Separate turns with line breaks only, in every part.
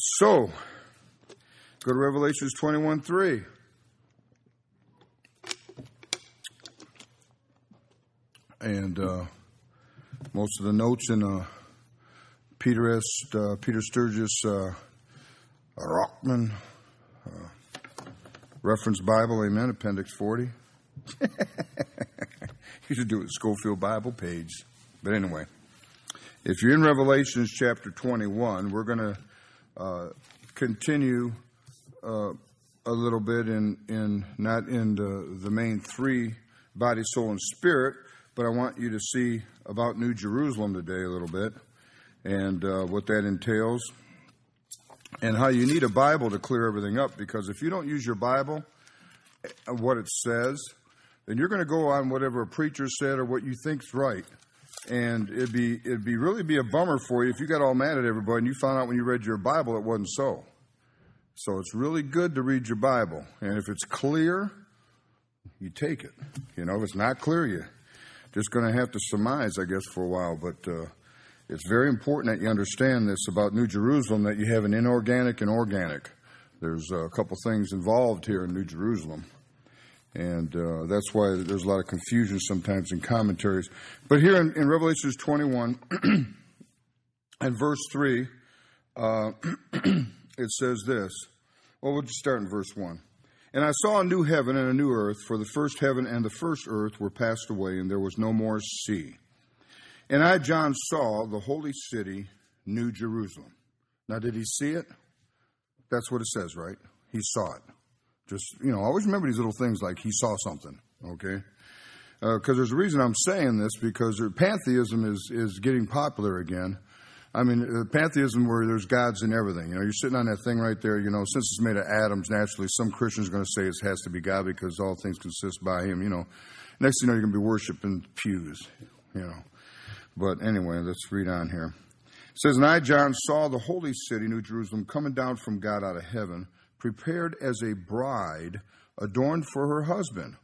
So, go to Revelations 21 3. And uh, most of the notes in uh, Peter, S, uh, Peter Sturgis uh, Ruckman uh, Reference Bible, Amen, Appendix 40. you should do it Scofield Bible page. But anyway, if you're in Revelations chapter 21, we're going to continue uh, a little bit in, in not in the, the main three body, soul, and spirit, but I want you to see about New Jerusalem today a little bit and uh, what that entails and how you need a Bible to clear everything up because if you don't use your Bible, uh, what it says, then you're going to go on whatever a preacher said or what you think's right. And it'd be it'd be really be a bummer for you if you got all mad at everybody and you found out when you read your Bible it wasn't so. So it's really good to read your Bible, and if it's clear, you take it. You know, if it's not clear, you just going to have to surmise, I guess, for a while. But uh, it's very important that you understand this about New Jerusalem that you have an inorganic and organic. There's a couple things involved here in New Jerusalem. And uh, that's why there's a lot of confusion sometimes in commentaries. But here in, in Revelations 21 and verse 3, uh, it says this. Well, we'll just start in verse 1. And I saw a new heaven and a new earth, for the first heaven and the first earth were passed away, and there was no more sea. And I, John, saw the holy city, New Jerusalem. Now, did he see it? That's what it says, right? He saw it. Just, you know, always remember these little things like he saw something, okay? Because uh, there's a reason I'm saying this, because pantheism is, is getting popular again. I mean, uh, pantheism where there's gods in everything. You know, you're sitting on that thing right there. You know, since it's made of atoms, naturally, some Christians are going to say it has to be God because all things consist by Him. You know, next thing you know, you're going to be worshiping pews. You know, but anyway, let's read on here. It says, And I, John, saw the holy city, New Jerusalem, coming down from God out of heaven, prepared as a bride adorned for her husband.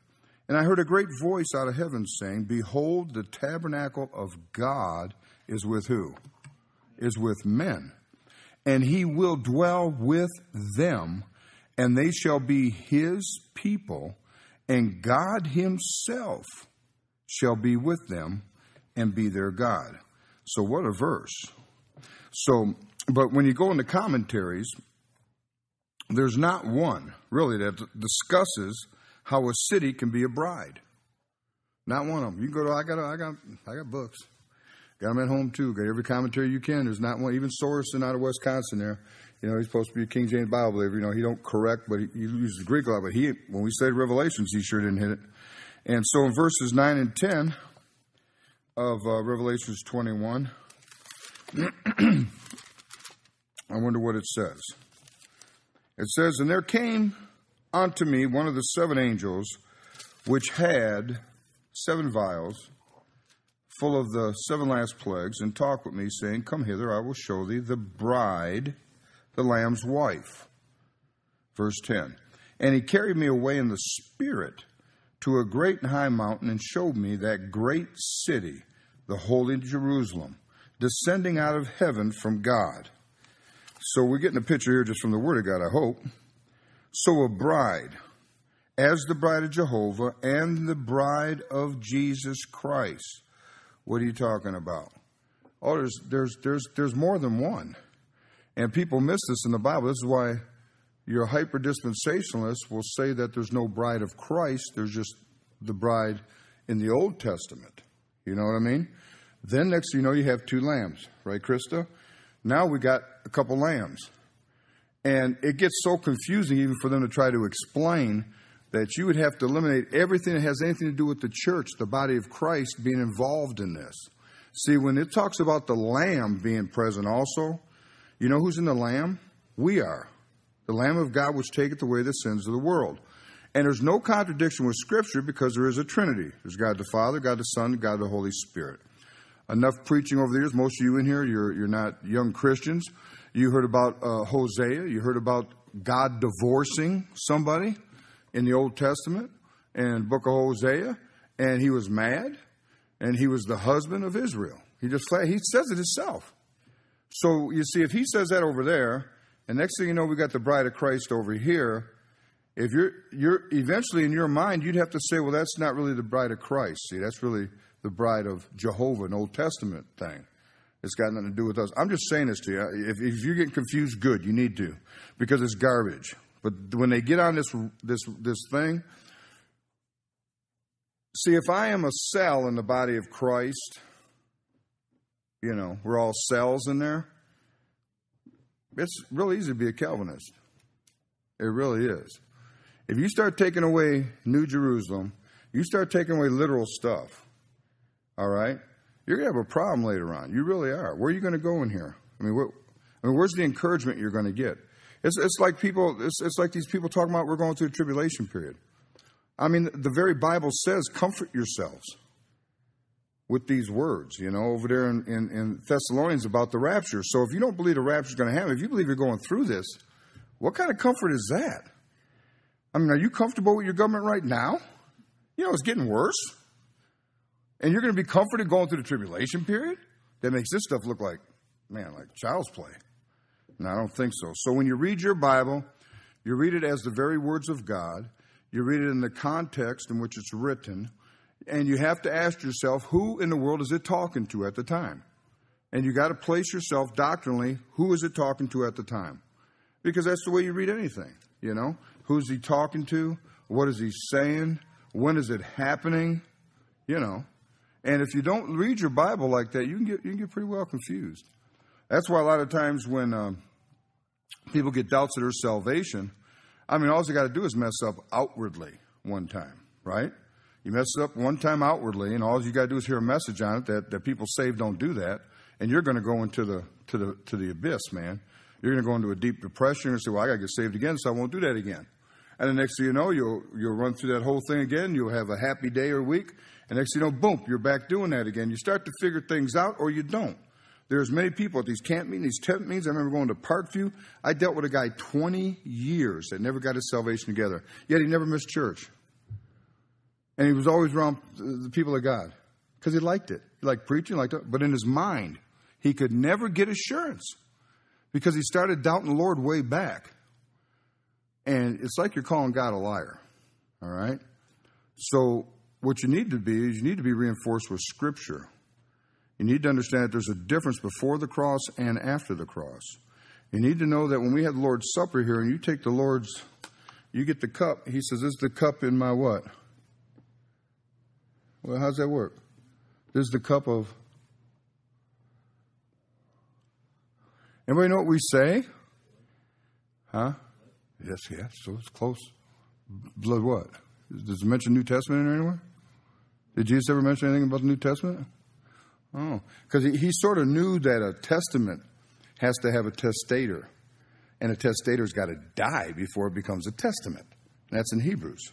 And I heard a great voice out of heaven saying, Behold, the tabernacle of God is with who? Is with men. And he will dwell with them, and they shall be his people, and God himself shall be with them and be their God. So, what a verse. So, but when you go into commentaries, there's not one really that discusses how a city can be a bride. Not one of them. You can go to I got I got I got books. Got them at home too. Got every commentary you can. There's not one. Even Sorensen out of Wisconsin there. You know he's supposed to be a King James Bible believer. You know he don't correct, but he, he uses Greek a lot. But he when we studied Revelations, he sure didn't hit it. And so in verses nine and ten, of uh, Revelations 21. I wonder what it says. It says, And there came unto me one of the seven angels, which had seven vials full of the seven last plagues, and talked with me, saying, Come hither, I will show thee the bride, the Lamb's wife. Verse 10. And he carried me away in the Spirit to a great and high mountain and showed me that great city, the holy Jerusalem, descending out of heaven from God. So we're getting a picture here just from the Word of God, I hope. So a bride, as the bride of Jehovah and the bride of Jesus Christ. What are you talking about? Oh, there's there's there's there's more than one. And people miss this in the Bible. This is why your hyper dispensationalists will say that there's no bride of Christ, there's just the bride in the Old Testament. You know what I mean? Then next you know you have two lambs, right, Krista? Now we got a couple lambs. And it gets so confusing even for them to try to explain that you would have to eliminate everything that has anything to do with the church, the body of Christ, being involved in this. See, when it talks about the lamb being present also, you know who's in the lamb? We are. The Lamb of God which taketh away the sins of the world. And there's no contradiction with Scripture because there is a Trinity. There's God the Father, God the Son, God the Holy Spirit. Enough preaching over the years. Most of you in here, you're, you're not young Christians. You heard about uh, Hosea. You heard about God divorcing somebody in the Old Testament and book of Hosea. And he was mad. And he was the husband of Israel. He just flat, he says it himself. So you see, if he says that over there, And next thing you know, we got the bride of Christ over here. If you're, you're eventually in your mind, you'd have to say, well, that's not really the bride of Christ. See, that's really the bride of Jehovah, an Old Testament thing. It's got nothing to do with us. I'm just saying this to you. If, if you're getting confused, good, you need to, because it's garbage. But when they get on this this this thing, see, if I am a cell in the body of Christ, you know, we're all cells in there. It's real easy to be a Calvinist. It really is. If you start taking away New Jerusalem, you start taking away literal stuff, all right, you're going to have a problem later on. You really are. Where are you going to go in here? I mean, what, I mean where's the encouragement you're going to get? It's, it's like people, it's, it's like these people talking about we're going through a tribulation period. I mean, the very Bible says, comfort yourselves with these words, you know, over there in, in, in Thessalonians about the rapture. So if you don't believe the rapture is going to happen, if you believe you're going through this, what kind of comfort is that? I mean, are you comfortable with your government right now? You know, it's getting worse. And you're going to be comforted going through the tribulation period? That makes this stuff look like, man, like child's play. No, I don't think so. So when you read your Bible, you read it as the very words of God, you read it in the context in which it's written, and you have to ask yourself, who in the world is it talking to at the time? And you got to place yourself doctrinally, who is it talking to at the time? Because that's the way you read anything, you know? Who's he talking to? What is he saying? When is it happening? You know. And if you don't read your Bible like that, you can get you can get pretty well confused. That's why a lot of times when um, people get doubts of their salvation, I mean, all you got to do is mess up outwardly one time, right? You mess up one time outwardly, and all you got to do is hear a message on it that, that people saved don't do that, and you're going to go into the to the to the abyss, man. You're going to go into a deep depression and say, "Well, I got to get saved again, so I won't do that again." And the next thing you know, you'll you'll run through that whole thing again. You'll have a happy day or week, and next you know, boom, you're back doing that again. You start to figure things out, or you don't. There's many people at these camp meetings, these tent meetings. I remember going to Parkview. I dealt with a guy 20 years that never got his salvation together. Yet he never missed church. And he was always around the people of God because he liked it. He liked preaching, liked it. But in his mind, he could never get assurance because he started doubting the Lord way back. And it's like you're calling God a liar. All right? So, what you need to be is you need to be reinforced with Scripture. You need to understand that there's a difference before the cross and after the cross. You need to know that when we have the Lord's Supper here and you take the Lord's, you get the cup, he says, This is the cup in my what? Well, how's that work? This is the cup of. Anybody know what we say? Huh? Yes, yes, so it's close. Blood what? Does it mention New Testament in anywhere? Did Jesus ever mention anything about the New Testament? Oh, because he, he sort of knew that a testament has to have a testator, and a testator's got to die before it becomes a testament. That's in Hebrews.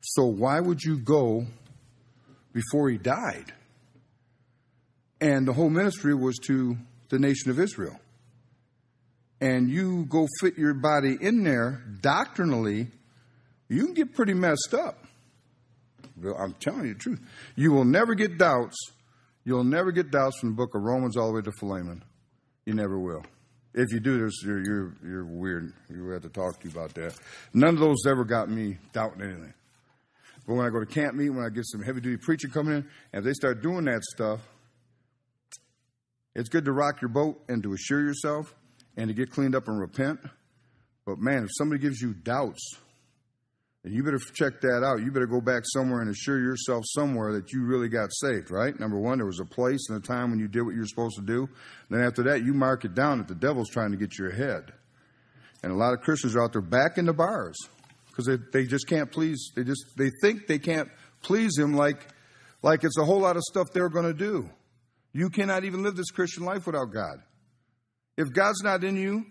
So why would you go before he died? And the whole ministry was to the nation of Israel. And you go fit your body in there doctrinally, you can get pretty messed up. I'm telling you the truth. You will never get doubts You'll never get doubts from the book of Romans all the way to Philemon. You never will. If you do, there's, you're, you're, you're weird. We have to talk to you about that. None of those ever got me doubting anything. But when I go to camp meeting, when I get some heavy duty preaching coming in, and if they start doing that stuff, it's good to rock your boat and to assure yourself and to get cleaned up and repent. But man, if somebody gives you doubts, and you better check that out. You better go back somewhere and assure yourself somewhere that you really got saved, right? Number one, there was a place and a time when you did what you were supposed to do. Then after that, you mark it down that the devil's trying to get your head. And a lot of Christians are out there back in the bars because they, they just can't please, they just, they think they can't please him like, like it's a whole lot of stuff they're going to do. You cannot even live this Christian life without God. If God's not in you,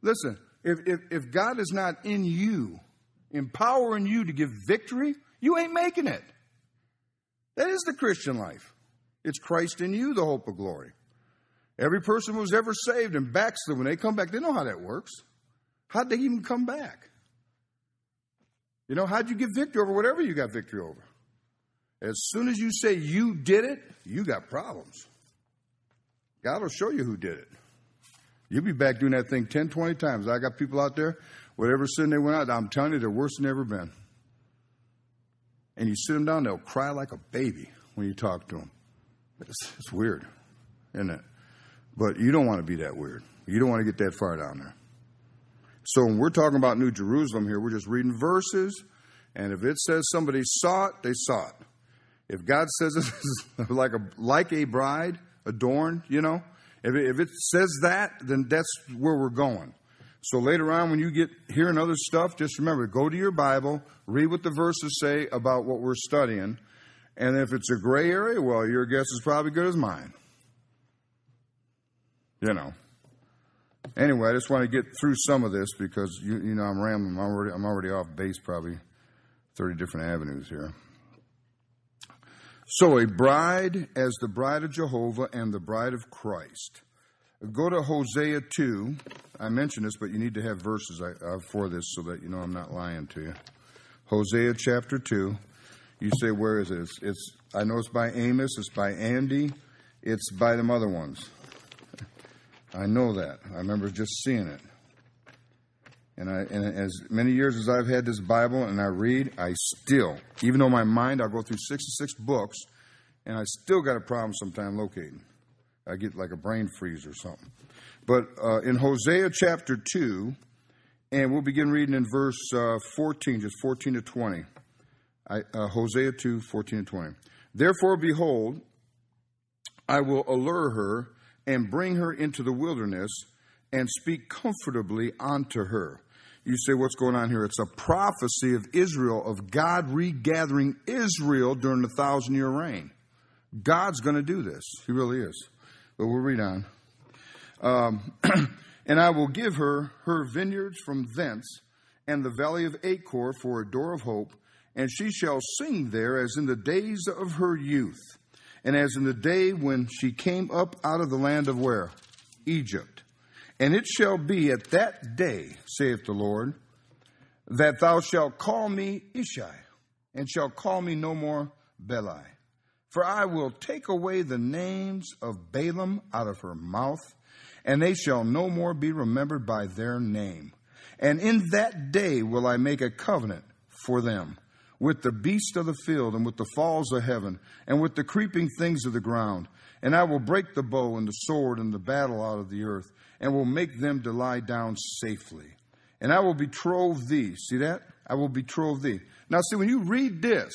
listen, if, if, if God is not in you, empowering you to give victory, you ain't making it. That is the Christian life. It's Christ in you, the hope of glory. Every person who's ever saved and backslid, when they come back, they know how that works. How'd they even come back? You know, how'd you get victory over whatever you got victory over? As soon as you say you did it, you got problems. God will show you who did it. You'll be back doing that thing 10, 20 times. I got people out there, whatever sin they went out, I'm telling you, they're worse than ever been. And you sit them down, they'll cry like a baby when you talk to them. It's, it's weird, isn't it? But you don't want to be that weird. You don't want to get that far down there. So when we're talking about New Jerusalem here, we're just reading verses, and if it says somebody saw it, they saw it. If God says it's like a like a bride adorned, you know, if it, if it says that, then that's where we're going. So later on, when you get hearing other stuff, just remember go to your Bible, read what the verses say about what we're studying, and if it's a gray area, well, your guess is probably good as mine. You know. Anyway, I just want to get through some of this because you, you know I'm rambling. I'm already I'm already off base, probably thirty different avenues here. So, a bride as the bride of Jehovah and the bride of Christ. Go to Hosea 2. I mentioned this, but you need to have verses uh, for this so that you know I'm not lying to you. Hosea chapter 2. You say, where is it? It's, it's I know it's by Amos, it's by Andy, it's by them other ones. I know that. I remember just seeing it. And, I, and as many years as I've had this Bible and I read, I still, even though my mind, I'll go through 66 books, and I still got a problem sometimes locating. I get like a brain freeze or something. But uh, in Hosea chapter 2, and we'll begin reading in verse uh, 14, just 14 to 20. I, uh, Hosea 2, 14 to 20. Therefore, behold, I will allure her and bring her into the wilderness and speak comfortably unto her. You say, what's going on here? It's a prophecy of Israel, of God regathering Israel during the thousand year reign. God's going to do this. He really is. But we'll read on. Um, and I will give her her vineyards from thence, and the valley of Achor for a door of hope, and she shall sing there as in the days of her youth and as in the day when she came up out of the land of where? Egypt. And it shall be at that day, saith the Lord, that thou shalt call me Ishi, and shalt call me no more Baali. For I will take away the names of Baalim out of her mouth, and they shall no more be remembered by their name. And in that day will I make a covenant for them with the beasts of the field and with the fowls of heaven and with the creeping things of the ground. And I will break the bow and the sword and the battle out of the earth and will make them to lie down safely. And I will betroth thee. See that? I will betroth thee. Now, see, when you read this,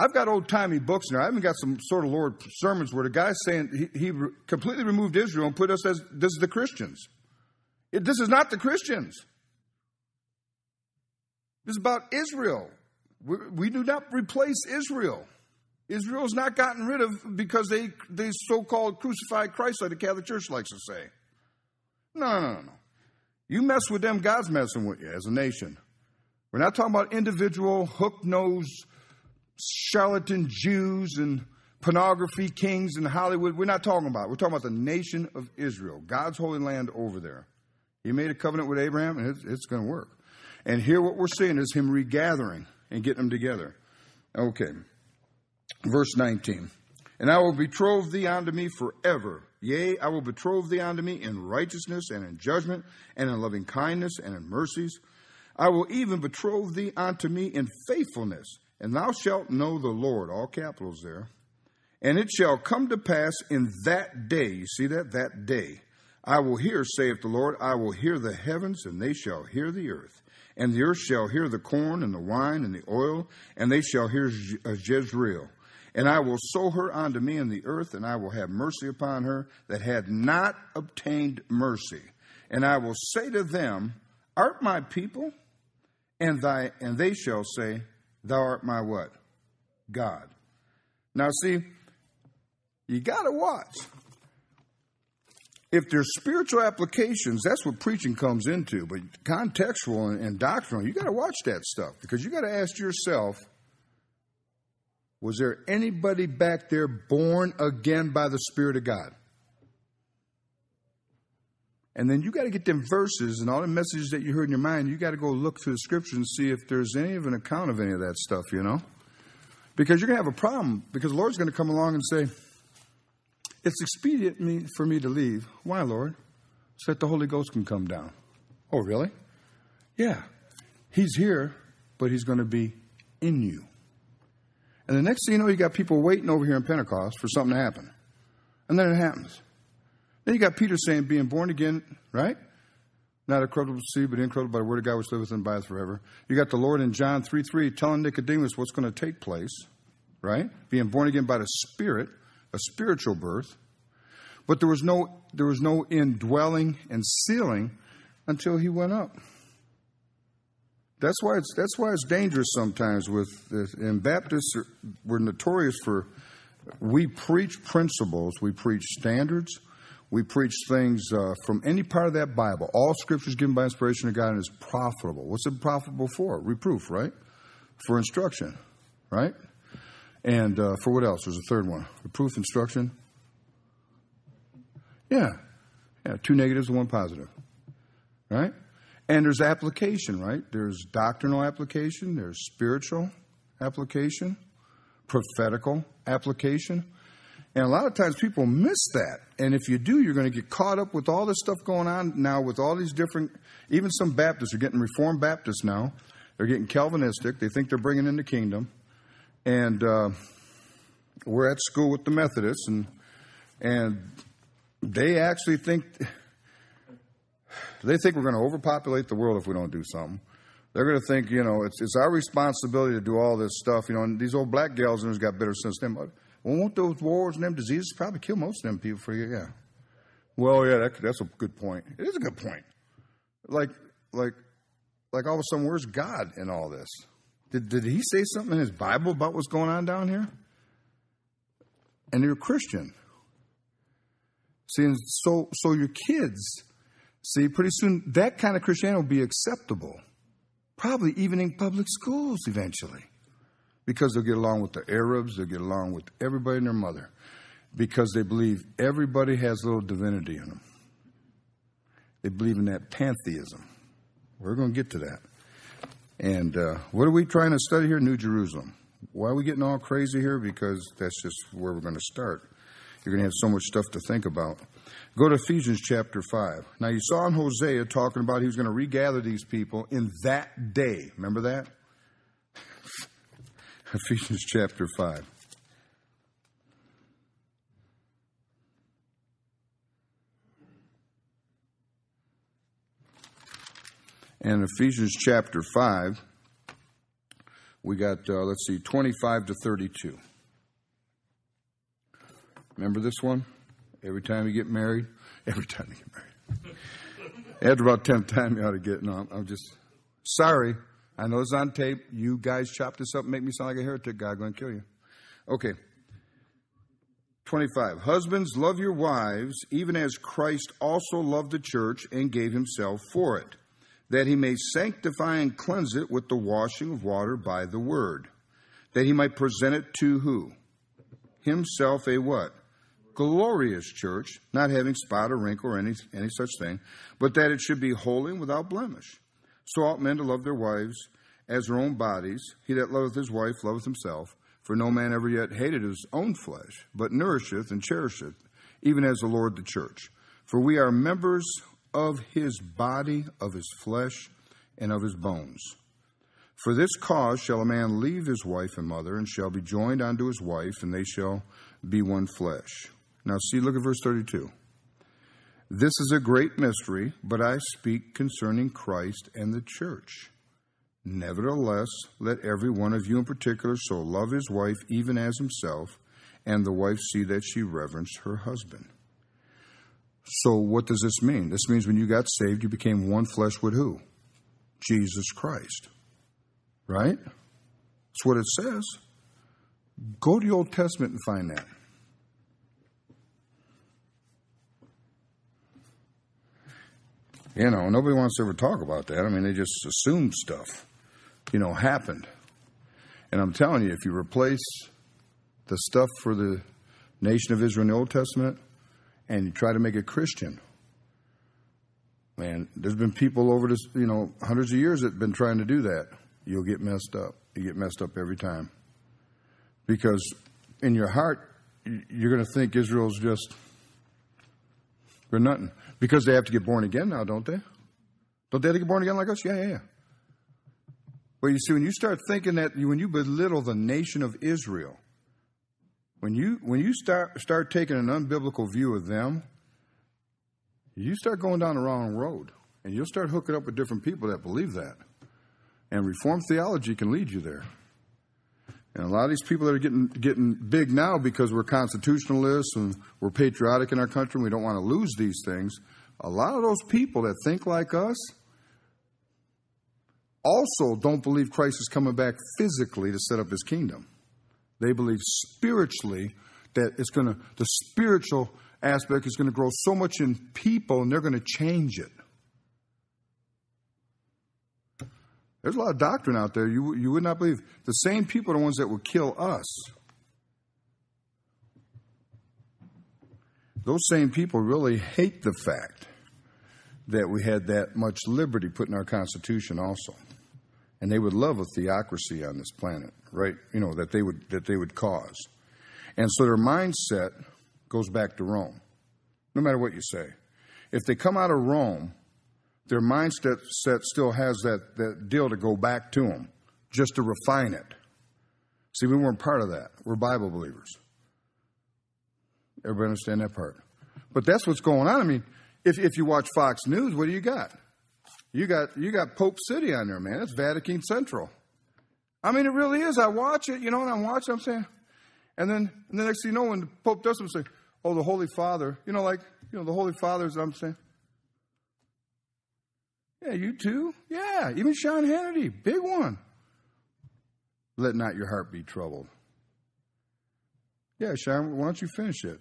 I've got old timey books now. I haven't got some sort of Lord sermons where the guy's saying he, he completely removed Israel and put us as this is the Christians. It, this is not the Christians. This is about Israel. We, we do not replace Israel. Israel's not gotten rid of because they, they so called crucified Christ, like the Catholic Church likes to say. No, no, no, no. You mess with them, God's messing with you as a nation. We're not talking about individual hook nosed charlatan Jews and pornography kings in Hollywood. We're not talking about it. We're talking about the nation of Israel, God's holy land over there. He made a covenant with Abraham, and it's, it's going to work. And here, what we're seeing is him regathering and getting them together. Okay. Verse 19. And I will betroth thee unto me forever. Yea, I will betroth thee unto me in righteousness and in judgment and in loving kindness and in mercies. I will even betroth thee unto me in faithfulness, and thou shalt know the Lord. All capitals there. And it shall come to pass in that day, you see that? That day. I will hear, saith the Lord, I will hear the heavens, and they shall hear the earth. And the earth shall hear the corn and the wine and the oil, and they shall hear uh, Jezreel. And I will sow her unto me in the earth, and I will have mercy upon her that had not obtained mercy. And I will say to them, Art my people? And thy and they shall say, Thou art my what? God. Now see, you gotta watch if there's spiritual applications, that's what preaching comes into. But contextual and, and doctrinal, you got to watch that stuff because you got to ask yourself was there anybody back there born again by the Spirit of God? And then you got to get them verses and all the messages that you heard in your mind. You got to go look through the scriptures and see if there's any of an account of any of that stuff, you know? Because you're going to have a problem because the Lord's going to come along and say, it's expedient me, for me to leave. Why, Lord? so that the Holy Ghost can come down. Oh, really? Yeah. He's here, but he's going to be in you. And the next thing you know, you got people waiting over here in Pentecost for something to happen. And then it happens. Then you got Peter saying, being born again, right? Not a corruptible seed, but incorruptible by the word of God which liveth and abideth forever. You got the Lord in John 3 3 telling Nicodemus what's going to take place, right? Being born again by the Spirit, a spiritual birth. But there was no there was no indwelling and sealing until he went up. That's why it's that's why it's dangerous sometimes with. And Baptists are, we're notorious for we preach principles, we preach standards, we preach things uh, from any part of that Bible. All scripture is given by inspiration of God and is profitable. What's it profitable for? Reproof, right? For instruction, right? And uh, for what else? There's a third one. Reproof, instruction. Yeah, yeah. Two negatives and one positive, right? And there's application, right? There's doctrinal application, there's spiritual application, prophetical application. And a lot of times people miss that. And if you do, you're going to get caught up with all this stuff going on now with all these different, even some Baptists are getting Reformed Baptists now. They're getting Calvinistic. They think they're bringing in the kingdom. And uh, we're at school with the Methodists, and, and they actually think they think we're going to overpopulate the world if we don't do something. They're going to think, you know, it's, it's our responsibility to do all this stuff. You know, and these old black gals and who's got better sense than them. Well, won't those wars and them diseases probably kill most of them people for you? Yeah. Well, yeah, that, that's a good point. It is a good point. Like, like, like all of a sudden, where's God in all this? Did, did he say something in his Bible about what's going on down here? And you're a Christian. See, so, so your kids See, pretty soon that kind of Christianity will be acceptable, probably even in public schools eventually, because they'll get along with the Arabs, they'll get along with everybody and their mother, because they believe everybody has a little divinity in them. They believe in that pantheism. We're going to get to that. And uh, what are we trying to study here? New Jerusalem. Why are we getting all crazy here? Because that's just where we're going to start. You're going to have so much stuff to think about. Go to Ephesians chapter 5. Now, you saw in Hosea talking about he was going to regather these people in that day. Remember that? Ephesians chapter 5. And Ephesians chapter 5, we got, uh, let's see, 25 to 32. Remember this one? Every time you get married, every time you get married. After about 10th time, you ought to get, no, I'm just sorry. I know it's on tape. You guys chop this up and make me sound like a heretic. God going to kill you. Okay. 25. Husbands, love your wives, even as Christ also loved the church and gave himself for it, that he may sanctify and cleanse it with the washing of water by the word, that he might present it to who? Himself a what? glorious church, not having spot or wrinkle or any, any such thing, but that it should be holy and without blemish. So ought men to love their wives as their own bodies. He that loveth his wife loveth himself. For no man ever yet hated his own flesh, but nourisheth and cherisheth, even as the Lord the church. For we are members of his body, of his flesh, and of his bones. For this cause shall a man leave his wife and mother, and shall be joined unto his wife, and they shall be one flesh. Now, see, look at verse 32. This is a great mystery, but I speak concerning Christ and the church. Nevertheless, let every one of you in particular so love his wife even as himself, and the wife see that she reverence her husband. So, what does this mean? This means when you got saved, you became one flesh with who? Jesus Christ. Right? That's what it says. Go to the Old Testament and find that. You know, nobody wants to ever talk about that. I mean, they just assume stuff, you know, happened. And I'm telling you, if you replace the stuff for the nation of Israel in the Old Testament and you try to make it Christian, man, there's been people over this, you know, hundreds of years that have been trying to do that. You'll get messed up. You get messed up every time. Because in your heart, you're going to think Israel's just They're nothing. Because they have to get born again now, don't they? Don't they have to get born again like us? Yeah, yeah, yeah. Well, you see, when you start thinking that, when you belittle the nation of Israel, when you when you start start taking an unbiblical view of them, you start going down the wrong road, and you'll start hooking up with different people that believe that. And Reformed theology can lead you there. And a lot of these people that are getting getting big now because we're constitutionalists and we're patriotic in our country and we don't want to lose these things. A lot of those people that think like us also don't believe Christ is coming back physically to set up his kingdom. They believe spiritually that it's going to the spiritual aspect is going to grow so much in people and they're going to change it. There's a lot of doctrine out there you, you would not believe. The same people are the ones that will kill us. Those same people really hate the fact that we had that much liberty put in our Constitution also. And they would love a theocracy on this planet, right? You know, that they would that they would cause. And so their mindset goes back to Rome, no matter what you say. If they come out of Rome their mindset set still has that, that deal to go back to them, just to refine it. See, we weren't part of that. We're Bible believers. Everybody understand that part? But that's what's going on. I mean, if, if you watch Fox News, what do you got? You got you got Pope City on there, man. It's Vatican Central. I mean, it really is. I watch it, you know, and I'm watching. I'm saying, and then and the next thing you know, when the Pope does something, say, "Oh, the Holy Father," you know, like you know, the Holy Fathers. I'm saying, yeah, you too? Yeah, even Sean Hannity, big one. Let not your heart be troubled. Yeah, Sean, why don't you finish it?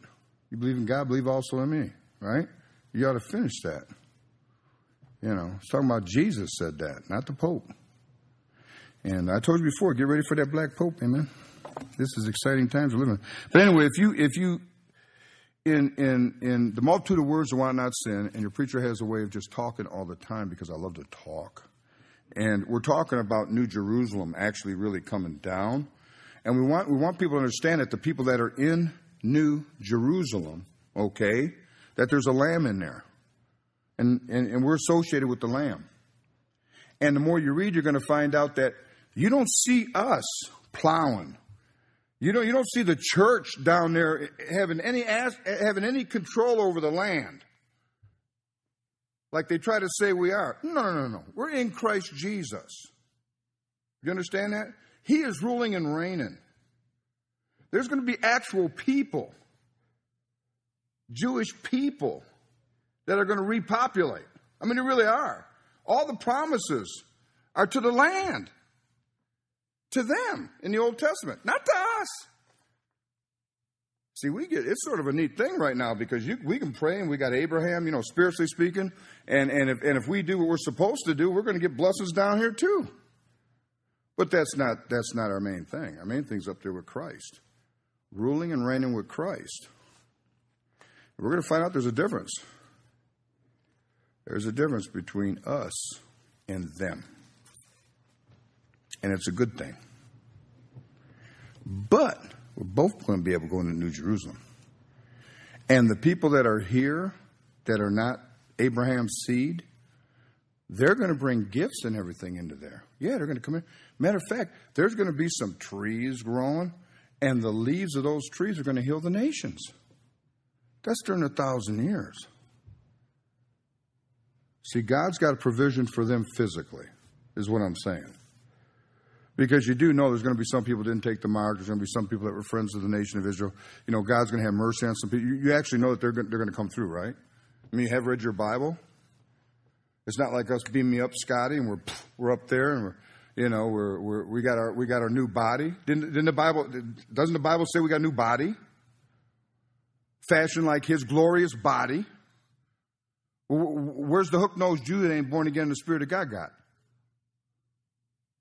You believe in God, believe also in me, right? You ought to finish that. You know, it's talking about Jesus said that, not the Pope. And I told you before, get ready for that black Pope, amen. This is exciting times we're living. But anyway, if you if you in, in, in the multitude of words why not sin, and your preacher has a way of just talking all the time because I love to talk. And we're talking about New Jerusalem actually really coming down. And we want, we want people to understand that the people that are in New Jerusalem, okay, that there's a lamb in there. And, and, and we're associated with the lamb. And the more you read, you're going to find out that you don't see us plowing you know, you don't see the church down there having any having any control over the land, like they try to say we are. No, no, no, no. We're in Christ Jesus. You understand that? He is ruling and reigning. There's going to be actual people, Jewish people, that are going to repopulate. I mean, they really are. All the promises are to the land to them in the Old Testament, not to us. See, we get it's sort of a neat thing right now because you, we can pray and we got Abraham, you know, spiritually speaking, and and if and if we do what we're supposed to do, we're going to get blessings down here too. But that's not that's not our main thing. Our main thing's up there with Christ, ruling and reigning with Christ. We're going to find out there's a difference. There's a difference between us and them and it's a good thing. But we're both going to be able to go into New Jerusalem. And the people that are here that are not Abraham's seed, they're going to bring gifts and everything into there. Yeah, they're going to come in. Matter of fact, there's going to be some trees growing, and the leaves of those trees are going to heal the nations. That's during a thousand years. See, God's got a provision for them physically, is what I'm saying. Because you do know there's going to be some people didn't take the mark. There's going to be some people that were friends of the nation of Israel. You know, God's going to have mercy on some people. You, actually know that they're going, they're going to come through, right? I mean, you have read your Bible. It's not like us beam me up, Scotty, and we're we're up there and we're you know we're, we're we got our we got our new body. Didn't, didn't the Bible doesn't the Bible say we got a new body, fashioned like His glorious body? Where's the hook nosed Jew that ain't born again in the Spirit of God got?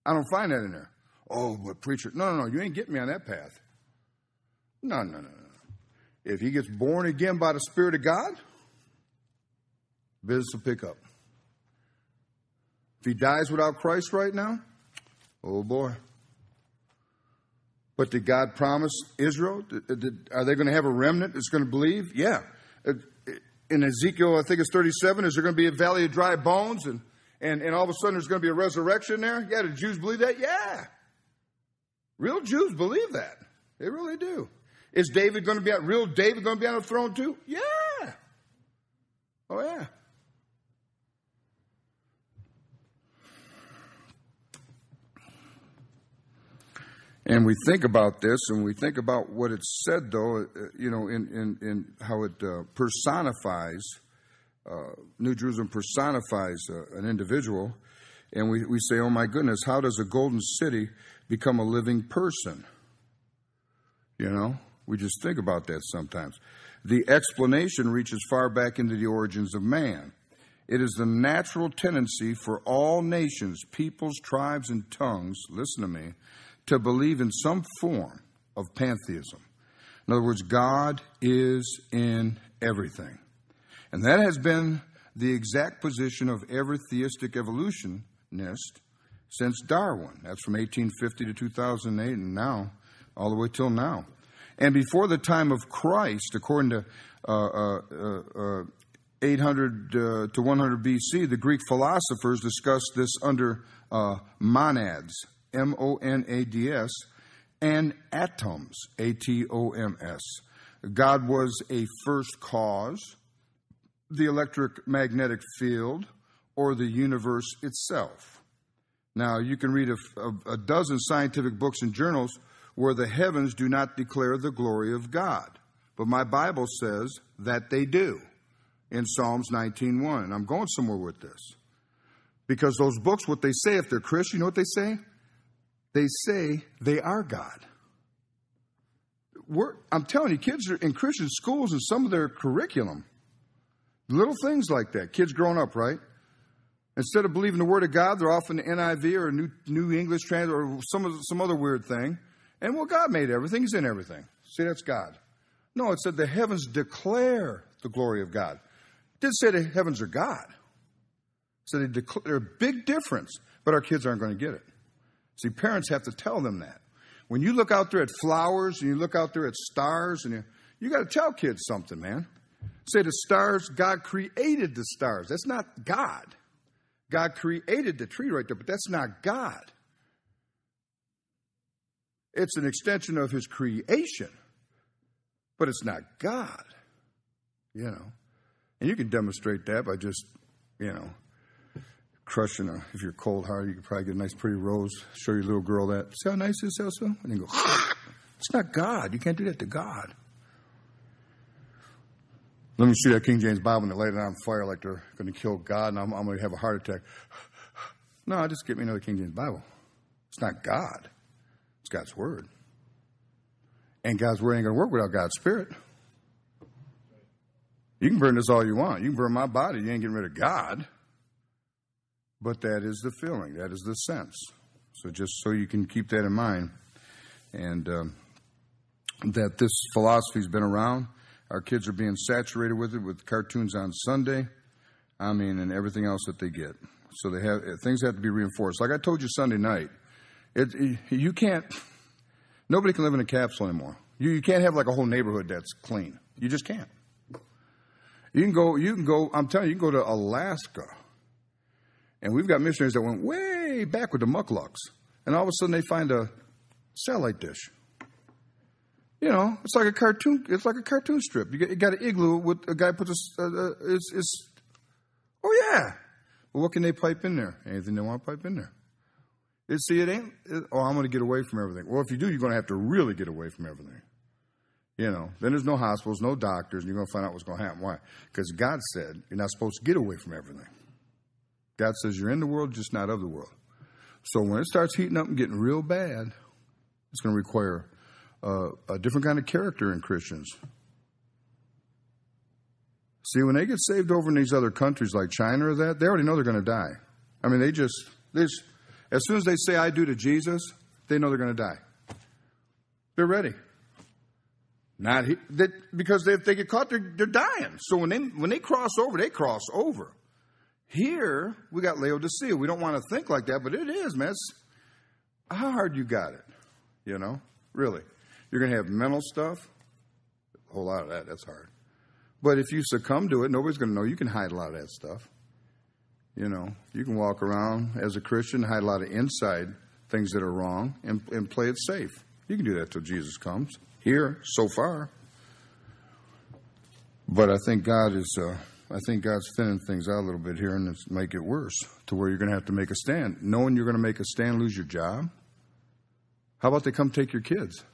I don't find that in there. Oh, but preacher, no, no, no, you ain't getting me on that path. No, no, no, no. If he gets born again by the Spirit of God, business will pick up. If he dies without Christ right now, oh boy. But did God promise Israel? Did, did, are they going to have a remnant that's going to believe? Yeah. Uh, in Ezekiel, I think it's 37, is there going to be a valley of dry bones and, and, and all of a sudden there's going to be a resurrection there? Yeah, do Jews believe that? Yeah. Real Jews believe that. They really do. Is David going to be on, real David going to be on the throne too? Yeah. Oh, yeah. And we think about this, and we think about what it said, though, uh, you know, in, in, in how it uh, personifies, uh, New Jerusalem personifies uh, an individual. And we, we say, oh my goodness, how does a golden city become a living person? You know, we just think about that sometimes. The explanation reaches far back into the origins of man. It is the natural tendency for all nations, peoples, tribes, and tongues, listen to me, to believe in some form of pantheism. In other words, God is in everything. And that has been the exact position of every theistic evolutionist since Darwin. That's from 1850 to 2008 and now, all the way till now. And before the time of Christ, according to uh, uh, uh, uh 800 uh, to 100 BC, the Greek philosophers discussed this under uh, monads, M O N A D S, and atoms, A T O M S. God was a first cause, the electric magnetic field, or the universe itself. Now, you can read a, a, a dozen scientific books and journals where the heavens do not declare the glory of God. But my Bible says that they do in Psalms 19:1. And I'm going somewhere with this. Because those books, what they say, if they're Christian, you know what they say? They say they are God. We're, I'm telling you, kids are in Christian schools and some of their curriculum, little things like that. Kids growing up, right? Instead of believing the Word of God, they're off in the NIV or New, New English Translation or some, some other weird thing. And well, God made everything, He's in everything. See, that's God. No, it said the heavens declare the glory of God. It didn't say the heavens are God. Said they declare, there's a big difference, but our kids aren't going to get it. See, parents have to tell them that. When you look out there at flowers and you look out there at stars, and you, you got to tell kids something, man. Say the stars, God created the stars. That's not God. God created the tree right there, but that's not God. It's an extension of his creation, but it's not God. You know. And you can demonstrate that by just, you know, crushing a, if you're cold hearted, you could probably get a nice pretty rose, show your little girl that. See how nice this is, Elsa? And then go, it's not God. You can't do that to God. Let me see that King James Bible and they light it on fire like they're going to kill God and I'm, I'm going to have a heart attack. No, just get me another King James Bible. It's not God. It's God's Word. And God's Word ain't going to work without God's Spirit. You can burn this all you want. You can burn my body. You ain't getting rid of God. But that is the feeling. That is the sense. So just so you can keep that in mind. And um, that this philosophy's been around. Our kids are being saturated with it with cartoons on Sunday. I mean, and everything else that they get. So they have uh, things have to be reinforced. Like I told you Sunday night, it, you can't, nobody can live in a capsule anymore. You, you can't have like a whole neighborhood that's clean. You just can't. You can go, you can go, I'm telling you, you can go to Alaska. And we've got missionaries that went way back with the mucklucks. And all of a sudden they find a satellite dish. You know, it's like a cartoon. It's like a cartoon strip. You, you got an igloo with a guy puts a. Uh, it's, it's, oh yeah. Well, what can they pipe in there? Anything they want to pipe in there. It, see, it ain't, it, oh, I'm going to get away from everything. Well, if you do, you're going to have to really get away from everything. You know, then there's no hospitals, no doctors, and you're going to find out what's going to happen. Why? Because God said you're not supposed to get away from everything. God says you're in the world, just not of the world. So when it starts heating up and getting real bad, it's going to require uh, a different kind of character in Christians. See, when they get saved over in these other countries like China or that, they already know they're going to die. I mean, they just, they just as soon as they say, I do to Jesus, they know they're going to die. They're ready. Not he, because they, if they get caught, they're, they're dying. So when they, when they cross over, they cross over. Here, we got Laodicea. We don't want to think like that, but it is, man. It's, how hard you got it, you know? Really. You're going to have mental stuff. A whole lot of that. That's hard. But if you succumb to it, nobody's going to know. You can hide a lot of that stuff. You know, you can walk around as a Christian, hide a lot of inside things that are wrong, and, and play it safe. You can do that till Jesus comes. Here, so far. But I think God is, uh, I think God's thinning things out a little bit here and it's make it worse to where you're going to have to make a stand. Knowing you're going to make a stand, lose your job. How about they come take your kids?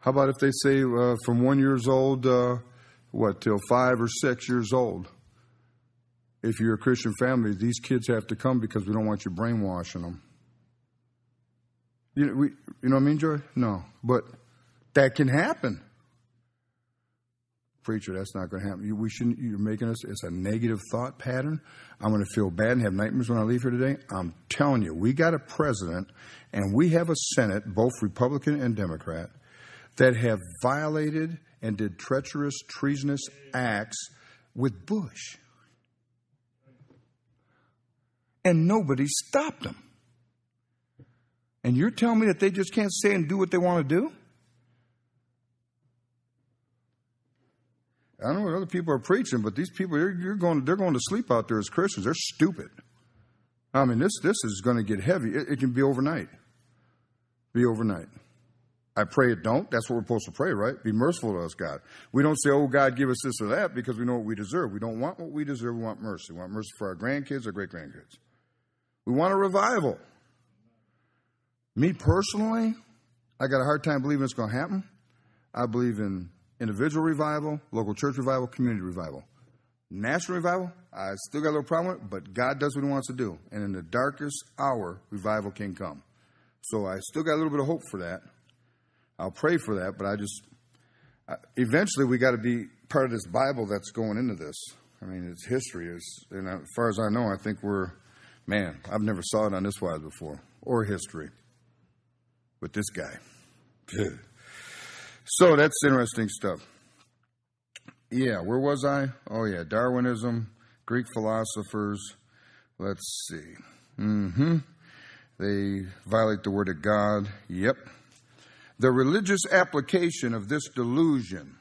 How about if they say uh, from one years old, uh, what, till five or six years old? If you're a Christian family, these kids have to come because we don't want you brainwashing them. You know, we, you know what I mean, Joy? No. But that can happen. Preacher, that's not going to happen. You, we shouldn't, you're making us, it's a negative thought pattern. I'm going to feel bad and have nightmares when I leave here today. I'm telling you, we got a president and we have a Senate, both Republican and Democrat, that have violated and did treacherous, treasonous acts with Bush. And nobody stopped them. And you're telling me that they just can't say and do what they want to do? I don't know what other people are preaching, but these people you're going they're going to sleep out there as Christians. They're stupid. I mean, this this is going to get heavy. It, it can be overnight. Be overnight. I pray it don't. That's what we're supposed to pray, right? Be merciful to us, God. We don't say, oh, God, give us this or that because we know what we deserve. We don't want what we deserve. We want mercy. We want mercy for our grandkids or great grandkids. We want a revival. Me personally, I got a hard time believing it's going to happen. I believe in individual revival, local church revival, community revival. National revival, I still got a little problem with it, but God does what He wants to do. And in the darkest hour, revival can come. So I still got a little bit of hope for that. I'll pray for that, but I just, eventually we got to be part of this Bible that's going into this. I mean, it's history. Is and as far as I know, I think we're, man, I've never saw it on this wise before, or history with this guy. So that's interesting stuff. Yeah, where was I? Oh, yeah, Darwinism, Greek philosophers. Let's see. Mm-hmm. They violate the word of God. Yep. The religious application of this delusion,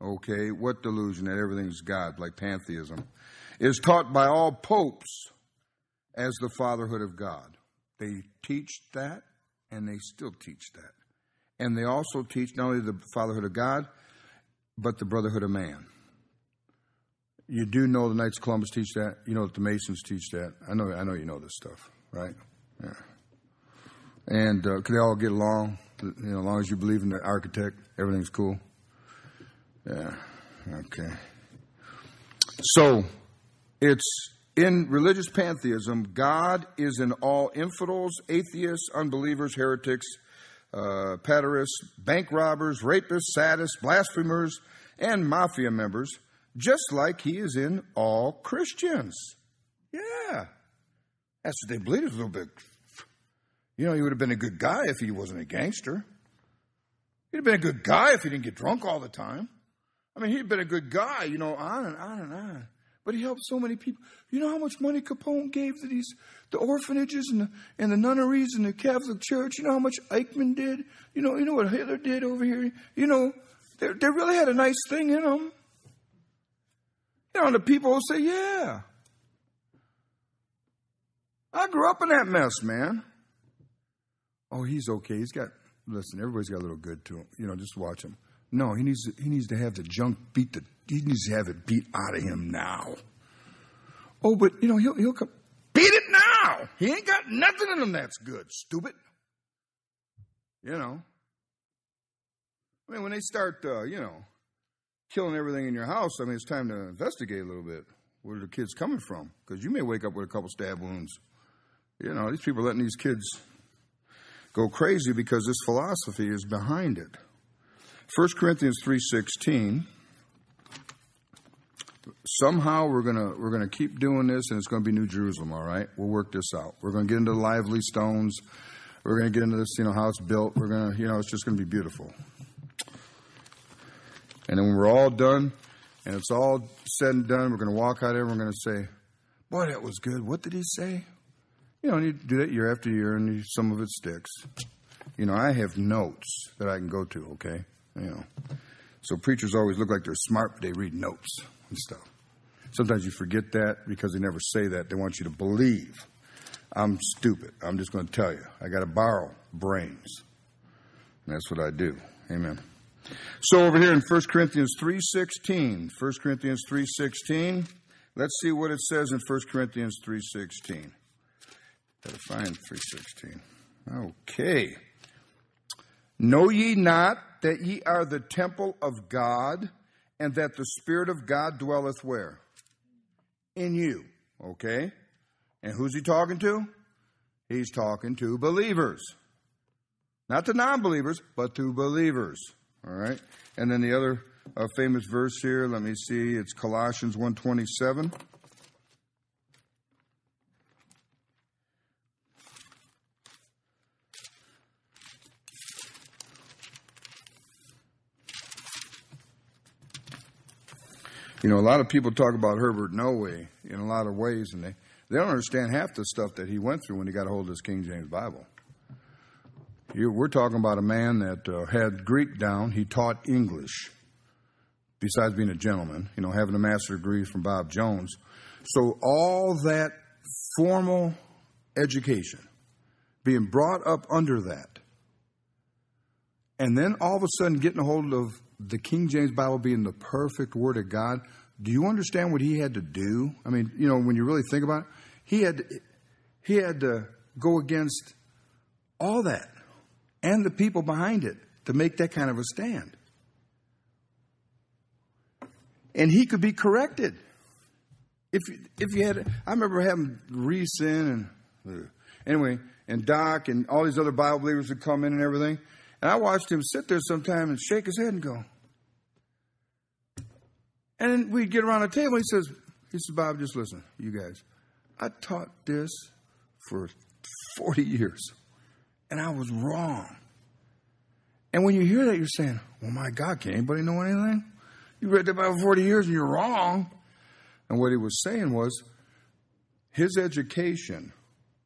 okay, what delusion? That everything's God, like pantheism, is taught by all popes as the fatherhood of God. They teach that, and they still teach that. And they also teach not only the fatherhood of God, but the brotherhood of man. You do know the Knights of Columbus teach that. You know that the Masons teach that. I know. I know you know this stuff, right? Yeah. And uh, they all get along? You know, as long as you believe in the architect, everything's cool. Yeah. Okay. So, it's in religious pantheism. God is in all infidels, atheists, unbelievers, heretics, uh, bank robbers, rapists, sadists, blasphemers, and mafia members, just like he is in all Christians. Yeah. That's what they believe a little bit. You know, he would have been a good guy if he wasn't a gangster. He'd have been a good guy if he didn't get drunk all the time. I mean, he'd been a good guy, you know, on and on and on. But he helped so many people. You know how much money Capone gave to these the orphanages and the, and the nunneries and the Catholic Church? You know how much Eichmann did? You know, you know what Hitler did over here? You know, they, they really had a nice thing in them. You know, and the people will say, yeah. I grew up in that mess, man. Oh, he's okay. He's got, listen, everybody's got a little good to him. You know, just watch him. No, he needs he needs to have the junk beat the he needs to have it beat out of him now. Oh, but you know he'll he'll come beat it now. He ain't got nothing in him that's good. Stupid. You know. I mean, when they start, uh, you know, killing everything in your house, I mean, it's time to investigate a little bit. Where are the kids coming from? Because you may wake up with a couple stab wounds. You know, these people letting these kids go crazy because this philosophy is behind it. 1 Corinthians 3:16 Somehow we're going to we're going to keep doing this and it's going to be New Jerusalem, all right? We'll work this out. We're going to get into the lively stones. We're going to get into this, you know, how it's built. We're going to, you know, it's just going to be beautiful. And then when we're all done and it's all said and done, we're going to walk out there and we're going to say, Boy, that was good. What did he say? You know, you do that year after year and some of it sticks. You know, I have notes that I can go to, okay? You know. So preachers always look like they're smart, but they read notes and stuff. Sometimes you forget that because they never say that. They want you to believe. I'm stupid. I'm just going to tell you. I got to borrow brains. And that's what I do. Amen. So over here in 1 Corinthians 3:16, 1 Corinthians 3:16, let's see what it says in 1 Corinthians 3:16. Got to find 3:16. Okay. Know ye not that ye are the temple of God, and that the Spirit of God dwelleth where? In you. Okay? And who's he talking to? He's talking to believers. Not to non believers, but to believers. All right? And then the other uh, famous verse here, let me see, it's Colossians 127. You know, a lot of people talk about Herbert No Way in a lot of ways, and they, they don't understand half the stuff that he went through when he got a hold of this King James Bible. You, we're talking about a man that uh, had Greek down. He taught English, besides being a gentleman, you know, having a master's degree from Bob Jones. So all that formal education, being brought up under that, and then all of a sudden getting a hold of the King James Bible being the perfect Word of God, do you understand what he had to do? I mean, you know, when you really think about it, he had he had to go against all that and the people behind it to make that kind of a stand. And he could be corrected. If if you had, I remember having Reese in and anyway, and Doc and all these other Bible believers would come in and everything, and I watched him sit there sometime and shake his head and go, and we'd get around the table. He says, he says, Bob, just listen, you guys. I taught this for 40 years, and I was wrong. And when you hear that, you're saying, well, my God, can anybody know anything? You read the Bible 40 years and you're wrong. And what he was saying was, his education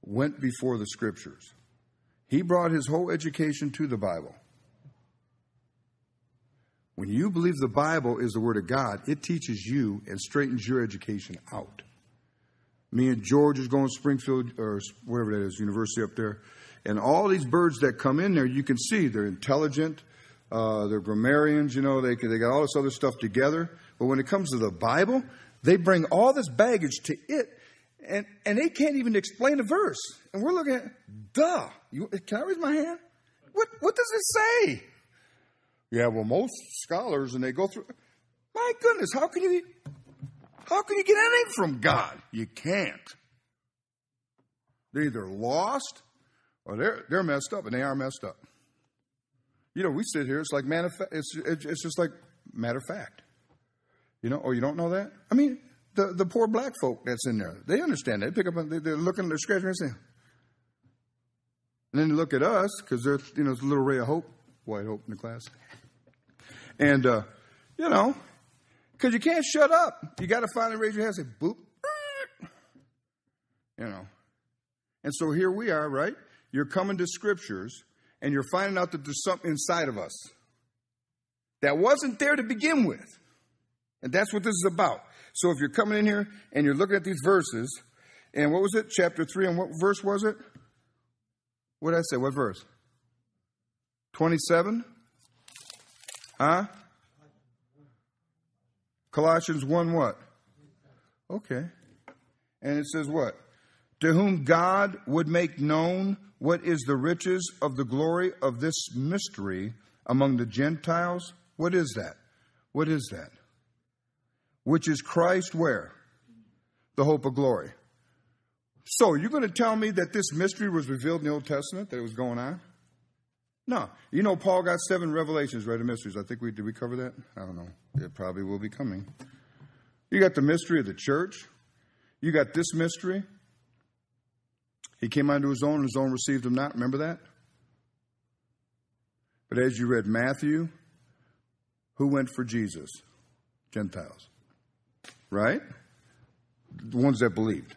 went before the scriptures. He brought his whole education to the Bible. When you believe the Bible is the Word of God, it teaches you and straightens your education out. Me and George is going to Springfield, or whatever that is, university up there. And all these birds that come in there, you can see they're intelligent, uh, they're grammarians, you know, they, they got all this other stuff together. But when it comes to the Bible, they bring all this baggage to it, and, and they can't even explain a verse. And we're looking at, duh. You, can I raise my hand? What, what does it say? Yeah, well, most scholars, and they go through. My goodness, how can you, how can you get anything from God? You can't. They're either lost or they're they're messed up, and they are messed up. You know, we sit here. It's like man, it's it's just like matter of fact. You know, or you don't know that. I mean, the the poor black folk that's in there, they understand. They pick up, they're looking, they're scratching, and saying. And then look at us because there's you know, a little ray of hope, white hope in the class. And, uh, you know, because you can't shut up. You got to finally raise your hand and say, boop. You know. And so here we are, right? You're coming to scriptures and you're finding out that there's something inside of us that wasn't there to begin with. And that's what this is about. So if you're coming in here and you're looking at these verses, and what was it? Chapter 3, and what verse was it? What did I say? What verse? 27? Huh? Colossians 1 what? Okay. And it says what? To whom God would make known what is the riches of the glory of this mystery among the Gentiles. What is that? What is that? Which is Christ where? The hope of glory. So, you're going to tell me that this mystery was revealed in the Old Testament, that it was going on? No. You know, Paul got seven revelations, right? The mysteries. I think we did we cover that? I don't know. It probably will be coming. You got the mystery of the church. You got this mystery. He came unto his own, and his own received him not. Remember that? But as you read Matthew, who went for Jesus? Gentiles. Right? The ones that believed.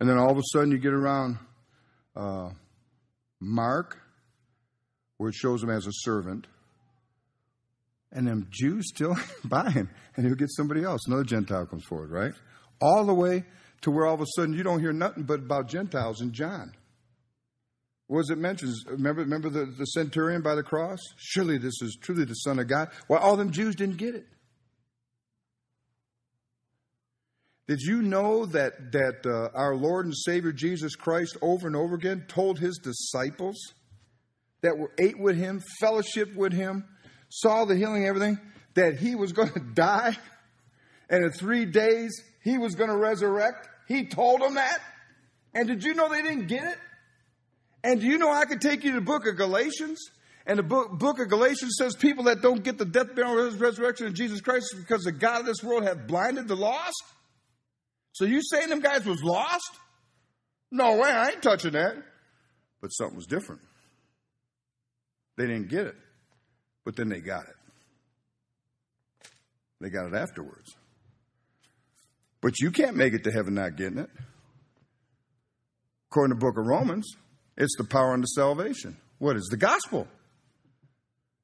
And then all of a sudden you get around uh, Mark, where it shows him as a servant. And them Jews still buy him, and he'll get somebody else. Another Gentile comes forward, right? All the way to where all of a sudden you don't hear nothing but about Gentiles in John. Was it mentioned? Remember, remember the, the centurion by the cross? Surely this is truly the Son of God. Well, all them Jews didn't get it. Did you know that, that uh, our Lord and Savior Jesus Christ over and over again told his disciples that were ate with him, fellowship with him, saw the healing, everything, that he was going to die and in three days he was going to resurrect? He told them that. And did you know they didn't get it? And do you know I could take you to the book of Galatians? And the book, book of Galatians says people that don't get the death, burial, and resurrection of Jesus Christ is because the God of this world have blinded the lost? So you saying them guys was lost? No way, I ain't touching that. But something was different. They didn't get it, but then they got it. They got it afterwards. But you can't make it to heaven not getting it. According to the book of Romans, it's the power unto salvation. What is the gospel?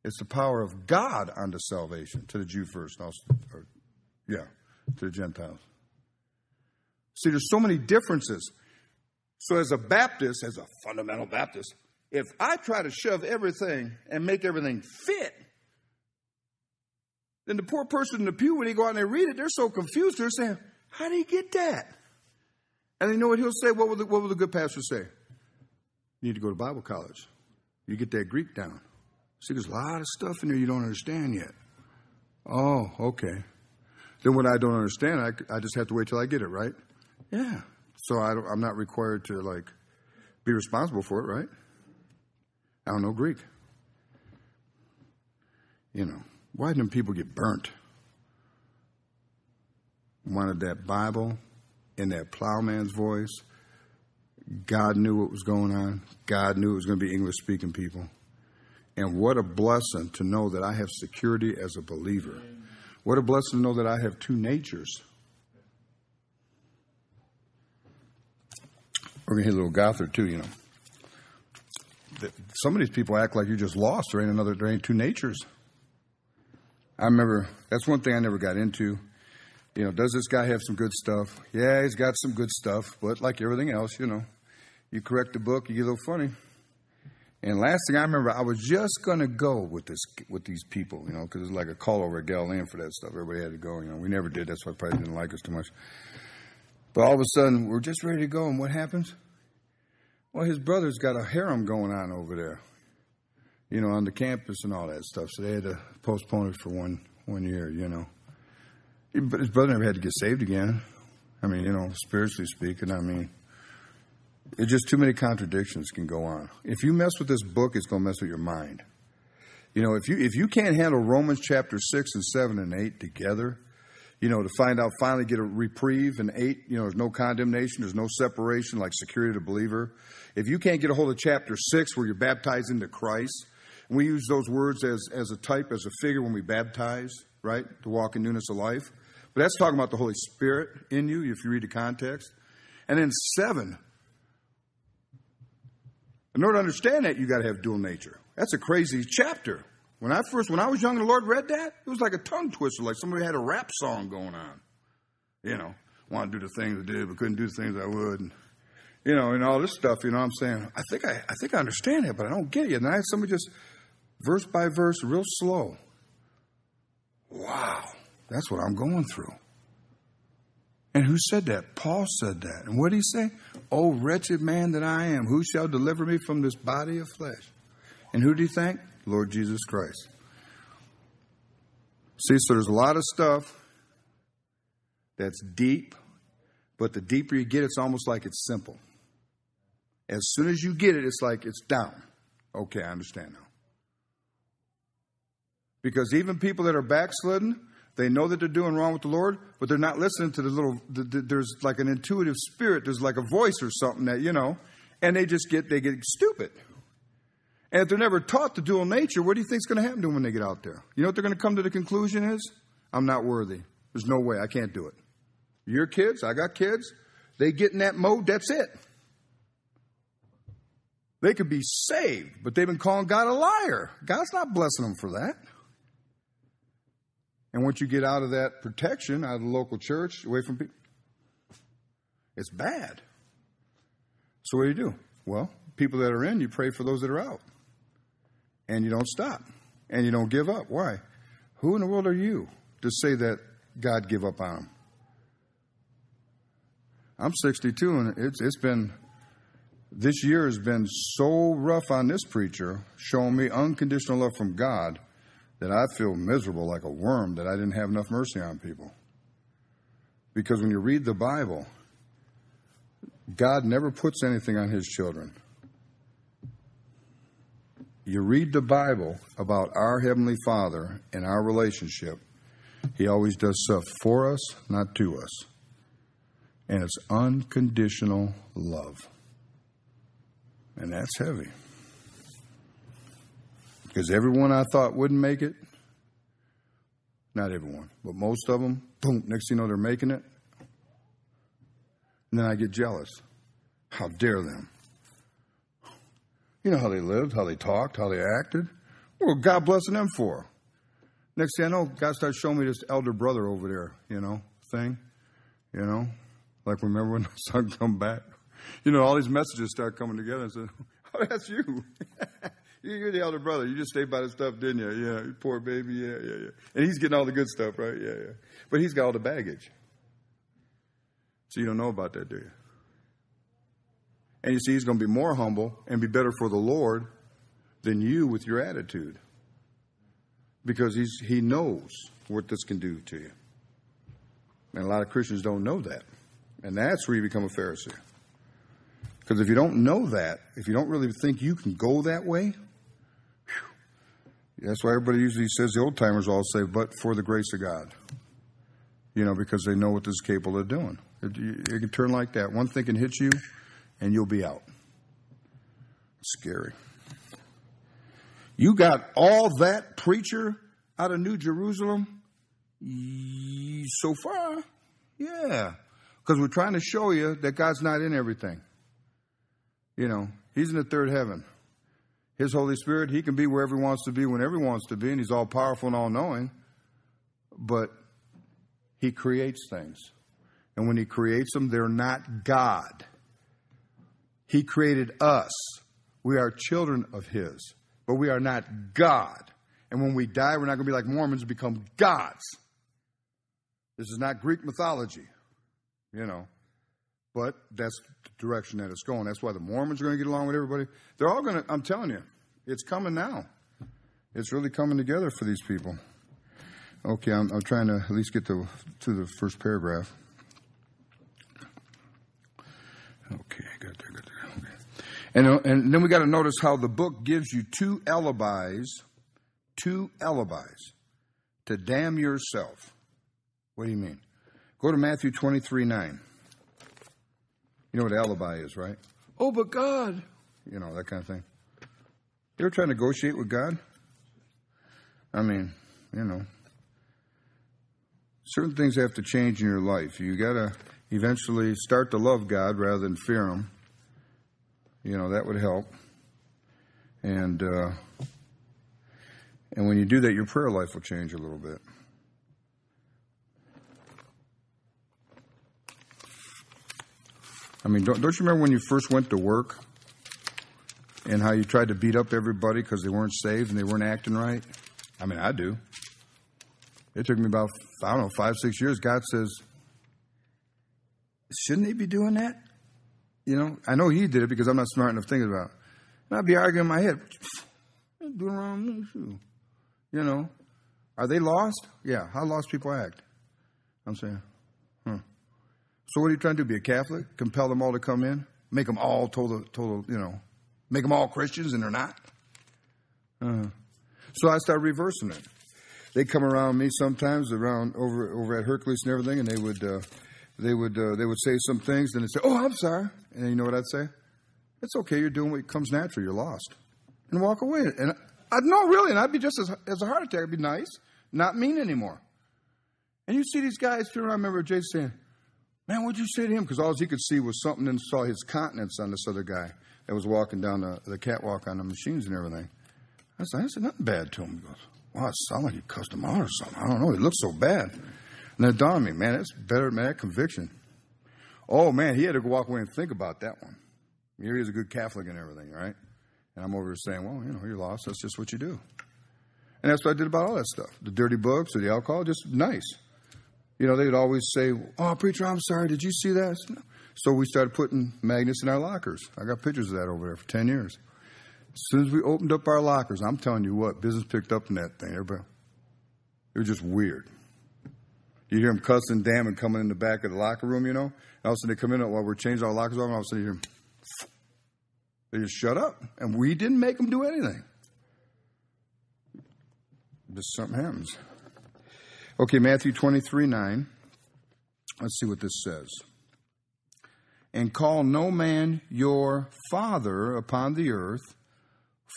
It's the power of God unto salvation to the Jew first, also, or, yeah, to the Gentiles. See, there's so many differences. So, as a Baptist, as a fundamental Baptist, if I try to shove everything and make everything fit, then the poor person in the pew, when they go out and they read it, they're so confused. They're saying, How did he get that? And they know what he'll say? What will the, what will the good pastor say? You need to go to Bible college. You get that Greek down. See, there's a lot of stuff in there you don't understand yet. Oh, okay. Then what I don't understand, I, I just have to wait till I get it, right? Yeah. So I am not required to like be responsible for it, right? I don't know Greek. You know, why didn't people get burnt? Wanted that Bible in that plowman's voice. God knew what was going on. God knew it was going to be English speaking people. And what a blessing to know that I have security as a believer. What a blessing to know that I have two natures. We're going to hit a little Gothard too, you know. Some of these people act like you're just lost. There ain't another, there ain't two natures. I remember that's one thing I never got into. You know, does this guy have some good stuff? Yeah, he's got some good stuff, but like everything else, you know, you correct the book, you get a little funny. And last thing I remember, I was just gonna go with this with these people, you know, because it's like a call over at Galilean for that stuff. Everybody had to go, you know. We never did. That's why probably didn't like us too much. But all of a sudden, we're just ready to go, and what happens? Well, his brother's got a harem going on over there, you know, on the campus and all that stuff. So they had to postpone it for one one year, you know. But his brother never had to get saved again. I mean, you know, spiritually speaking, I mean, it's just too many contradictions can go on. If you mess with this book, it's going to mess with your mind. You know, if you if you can't handle Romans chapter six and seven and eight together, you know, to find out finally get a reprieve and eight, you know, there's no condemnation, there's no separation like security to believer. If you can't get a hold of chapter six where you're baptized into Christ, and we use those words as, as a type, as a figure when we baptize, right? To walk in newness of life. But that's talking about the Holy Spirit in you, if you read the context. And then seven. In order to understand that, you got to have dual nature. That's a crazy chapter. When I first, when I was young the Lord read that, it was like a tongue twister, like somebody had a rap song going on. You know, want to do the things I did, but couldn't do the things I would. And, you know, and all this stuff, you know I'm saying? I think I, I think I understand it, but I don't get it. And I had somebody just verse by verse, real slow. Wow, that's what I'm going through. And who said that? Paul said that. And what did he say? Oh, wretched man that I am, who shall deliver me from this body of flesh? And who did he thank? Lord Jesus Christ. See, so there's a lot of stuff that's deep, but the deeper you get, it's almost like it's simple. As soon as you get it, it's like it's down. Okay, I understand now. Because even people that are backslidden, they know that they're doing wrong with the Lord, but they're not listening to the little, the, the, there's like an intuitive spirit, there's like a voice or something that, you know, and they just get, they get stupid. And if they're never taught the dual nature, what do you think is going to happen to them when they get out there? You know what they're going to come to the conclusion is? I'm not worthy. There's no way. I can't do it. Your kids, I got kids, they get in that mode, that's it. They could be saved, but they've been calling God a liar. God's not blessing them for that. And once you get out of that protection, out of the local church, away from people, it's bad. So what do you do? Well, people that are in, you pray for those that are out. And you don't stop. And you don't give up. Why? Who in the world are you to say that God give up on them? I'm 62 and it's it's been this year has been so rough on this preacher, showing me unconditional love from God that I feel miserable like a worm that I didn't have enough mercy on people. Because when you read the Bible, God never puts anything on his children. You read the Bible about our Heavenly Father and our relationship, He always does stuff for us, not to us. And it's unconditional love. And that's heavy. Because everyone I thought wouldn't make it, not everyone, but most of them, boom, next thing you know, they're making it. And then I get jealous. How dare them? You know how they lived, how they talked, how they acted. What God blessing them for? Next thing I know, God starts showing me this elder brother over there, you know, thing. You know, like remember when the son come back? You know, all these messages start coming together and say, Oh, that's you. You're the elder brother. You just stayed by the stuff, didn't you? Yeah, poor baby. Yeah, yeah, yeah. And he's getting all the good stuff, right? Yeah, yeah. But he's got all the baggage. So you don't know about that, do you? And you see, he's going to be more humble and be better for the Lord than you with your attitude. Because he's, he knows what this can do to you. And a lot of Christians don't know that. And that's where you become a Pharisee. Because if you don't know that, if you don't really think you can go that way, whew, that's why everybody usually says, the old timers all say, but for the grace of God. You know, because they know what this is capable of doing. It, it can turn like that. One thing can hit you, and you'll be out. Scary. You got all that preacher out of New Jerusalem? So far, yeah. Because we're trying to show you that God's not in everything. You know, He's in the third heaven. His Holy Spirit, He can be wherever He wants to be, whenever He wants to be, and He's all powerful and all knowing. But He creates things. And when He creates them, they're not God. He created us. We are children of His, but we are not God. And when we die, we're not going to be like Mormons and become gods. This is not Greek mythology, you know. But that's the direction that it's going. That's why the Mormons are going to get along with everybody. They're all going to, I'm telling you, it's coming now. It's really coming together for these people. Okay, I'm, I'm trying to at least get to, to the first paragraph. Okay, got there. And, uh, and then we got to notice how the book gives you two alibis, two alibis to damn yourself. What do you mean? Go to Matthew 23 9. You know what alibi is, right? Oh, but God. You know, that kind of thing. You ever try to negotiate with God? I mean, you know, certain things have to change in your life. You got to eventually start to love God rather than fear Him. You know, that would help. And, uh, and when you do that, your prayer life will change a little bit. I mean, don't, don't you remember when you first went to work and how you tried to beat up everybody because they weren't saved and they weren't acting right? I mean, I do. It took me about, I don't know, five, six years. God says, shouldn't they be doing that? You know, I know he did it because I'm not smart enough thinking about it. And I'd be arguing in my head, too. You know, are they lost? Yeah. How lost people act? I'm saying, huh. So what are you trying to do? Be a Catholic? Compel them all to come in? Make them all total, total, you know, make them all Christians and they're not? Uh, so I start reversing it. They come around me sometimes around over over at Hercules and everything, and they would uh, they would uh, they would say some things, then they'd say, "Oh, I'm sorry," and you know what I'd say? It's okay. You're doing what comes natural. You're lost, and walk away. And I'd know really, and I'd be just as as a heart attack. I'd be nice, not mean anymore. And you see these guys around. I remember Jay saying, "Man, what'd you say to him?" Because all he could see was something, and saw his countenance on this other guy that was walking down the, the catwalk on the machines and everything. I said, "I said nothing bad to him." He goes, wow, it sounded like he cussed him out or something. I don't know. It looked so bad. And it dawned on me, man, that's better, man, that conviction. Oh, man, he had to walk away and think about that one. Here he's a good Catholic and everything, right? And I'm over here saying, well, you know, you're lost. That's just what you do. And that's what I did about all that stuff. The dirty books or the alcohol, just nice. You know, they'd always say, oh, preacher, I'm sorry. Did you see that? So we started putting magnets in our lockers. I got pictures of that over there for 10 years. As soon as we opened up our lockers, I'm telling you what, business picked up in that thing. Everybody, it was just weird. You hear them cussing, damn, and coming in the back of the locker room, you know? And all of a sudden they come in while we're changing our lockers off, and all of a sudden you hear them, they just shut up. And we didn't make them do anything. Just something happens. Okay, Matthew 23 9. Let's see what this says. And call no man your father upon the earth,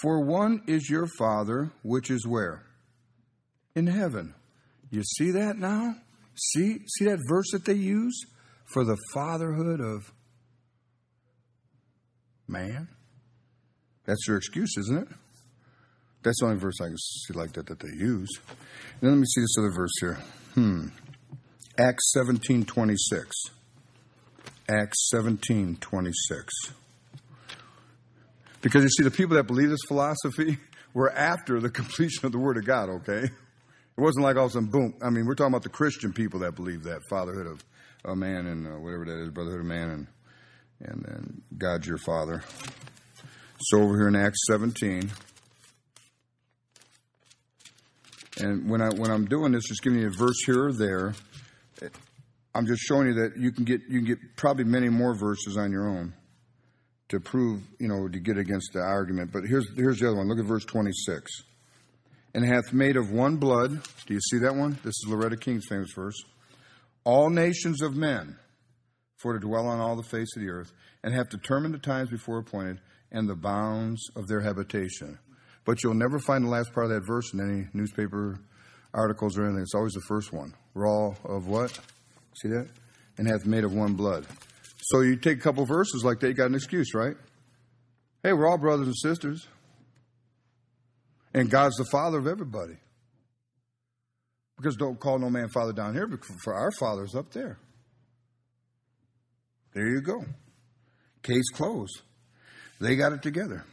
for one is your father, which is where? In heaven. You see that now? See, see that verse that they use for the fatherhood of man? That's your excuse, isn't it? That's the only verse I can see like that that they use. And then let me see this other verse here. Hmm. Acts seventeen twenty six. Acts seventeen twenty six. Because you see, the people that believe this philosophy were after the completion of the Word of God, okay? It wasn't like all of a sudden, boom. I mean, we're talking about the Christian people that believe that fatherhood of a man and uh, whatever that is, brotherhood of man, and, and, and God's your father. So over here in Acts 17, and when I when I'm doing this, just giving you a verse here or there, I'm just showing you that you can get you can get probably many more verses on your own to prove you know to get against the argument. But here's here's the other one. Look at verse 26. And hath made of one blood. Do you see that one? This is Loretta King's famous verse. All nations of men for to dwell on all the face of the earth, and have determined the times before appointed and the bounds of their habitation. But you'll never find the last part of that verse in any newspaper articles or anything. It's always the first one. We're all of what? See that? And hath made of one blood. So you take a couple verses like that, you got an excuse, right? Hey, we're all brothers and sisters. And God's the father of everybody. Because don't call no man father down here, But for our father's up there. There you go. Case closed. They got it together.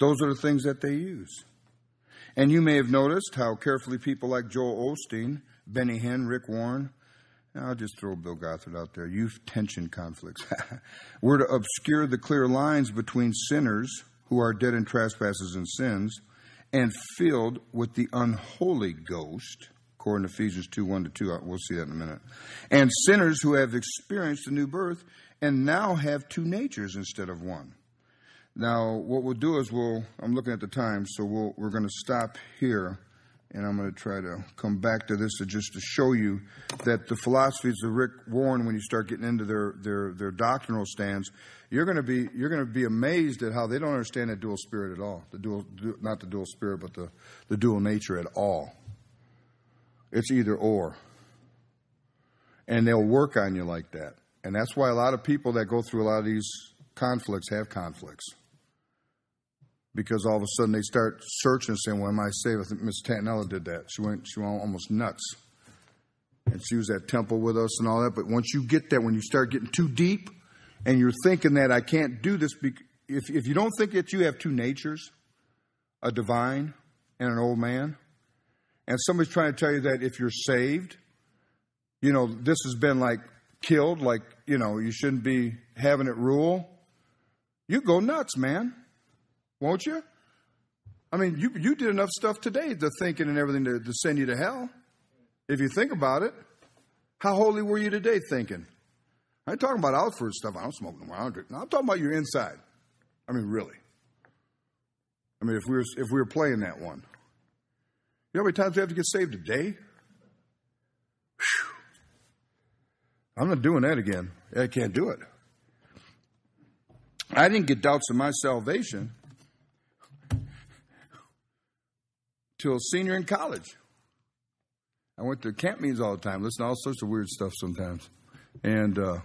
Those are the things that they use. And you may have noticed how carefully people like Joel Osteen, Benny Hinn, Rick Warren, I'll just throw Bill Gothard out there, youth tension conflicts, were to obscure the clear lines between sinners who are dead in trespasses and sins and filled with the unholy ghost, according to Ephesians 2 1 to 2. We'll see that in a minute. And sinners who have experienced a new birth and now have two natures instead of one. Now, what we'll do is we'll, I'm looking at the time, so we'll, we're going to stop here, and I'm going to try to come back to this to just to show you that the philosophies of Rick Warren, when you start getting into their, their, their doctrinal stands, you're going to be you're going to be amazed at how they don't understand the dual spirit at all. The dual, not the dual spirit, but the, the dual nature at all. It's either or, and they'll work on you like that. And that's why a lot of people that go through a lot of these conflicts have conflicts. Because all of a sudden they start searching and saying, Well, am I saved? Miss Tantanella did that. She went, she went almost nuts. And she was at temple with us and all that. But once you get that, when you start getting too deep and you're thinking that I can't do this, if, if you don't think that you have two natures, a divine and an old man, and somebody's trying to tell you that if you're saved, you know, this has been like killed, like, you know, you shouldn't be having it rule, you go nuts, man. Won't you? I mean, you, you did enough stuff today, the thinking and everything, to, to send you to hell. If you think about it, how holy were you today thinking? I ain't talking about outward stuff. I don't smoke no more. I don't drink. No, I'm talking about your inside. I mean, really. I mean, if we were if we were playing that one, you know how many times we have to get saved a day? I'm not doing that again. I can't do it. I didn't get doubts of my salvation till senior in college. I went to camp meetings all the time, listen to all sorts of weird stuff sometimes. And, uh,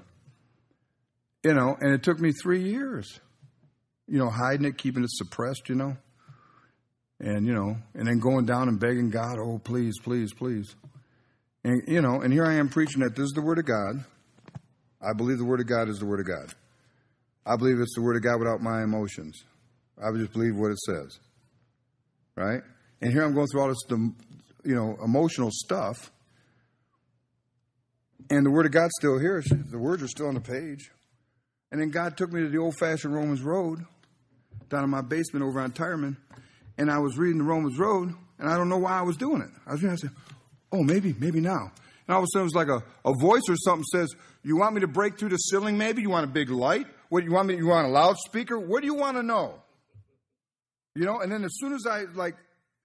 you know, and it took me three years, you know, hiding it, keeping it suppressed, you know. And, you know, and then going down and begging God, oh, please, please, please. And, you know, and here I am preaching that this is the Word of God. I believe the Word of God is the Word of God. I believe it's the Word of God without my emotions. I just believe what it says. Right? And here I'm going through all this, you know, emotional stuff. And the Word of God's still here. The words are still on the page. And then God took me to the old fashioned Romans Road down in my basement over on Tireman. And I was reading the Romans Road, and I don't know why I was doing it. I was I said, oh, maybe, maybe now. And all of a sudden, it was like a, a voice or something says, You want me to break through the ceiling, maybe? You want a big light? What you want me? You want a loudspeaker? What do you want to know? You know, and then as soon as I like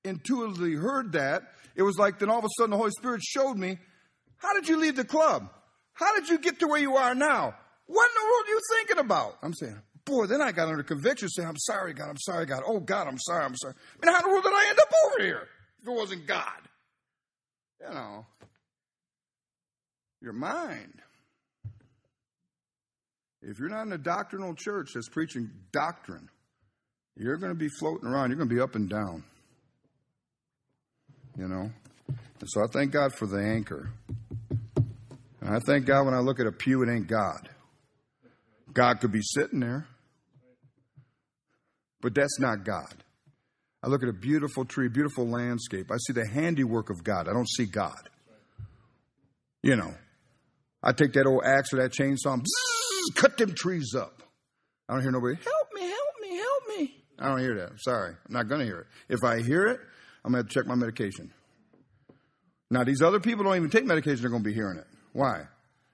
intuitively heard that, it was like then all of a sudden the Holy Spirit showed me, How did you leave the club? How did you get to where you are now? What in the world are you thinking about? I'm saying, boy, then I got under conviction saying, I'm sorry, God, I'm sorry, God. Oh, God, I'm sorry, I'm sorry. I mean, how in the world did I end up over here if it wasn't God? You know, your mind. If you're not in a doctrinal church that's preaching doctrine, you're going to be floating around. You're going to be up and down. You know? And so I thank God for the anchor. And I thank God when I look at a pew, it ain't God. God could be sitting there, but that's not God. I look at a beautiful tree, beautiful landscape. I see the handiwork of God. I don't see God. You know, I take that old axe or that chainsaw, cut them trees up. I don't hear nobody, help me, help me, help me. I don't hear that. I'm sorry. I'm not going to hear it. If I hear it, I'm going to have to check my medication. Now, these other people don't even take medication, they're going to be hearing it. Why?